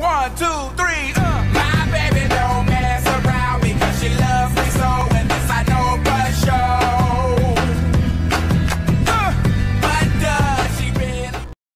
One, two, three.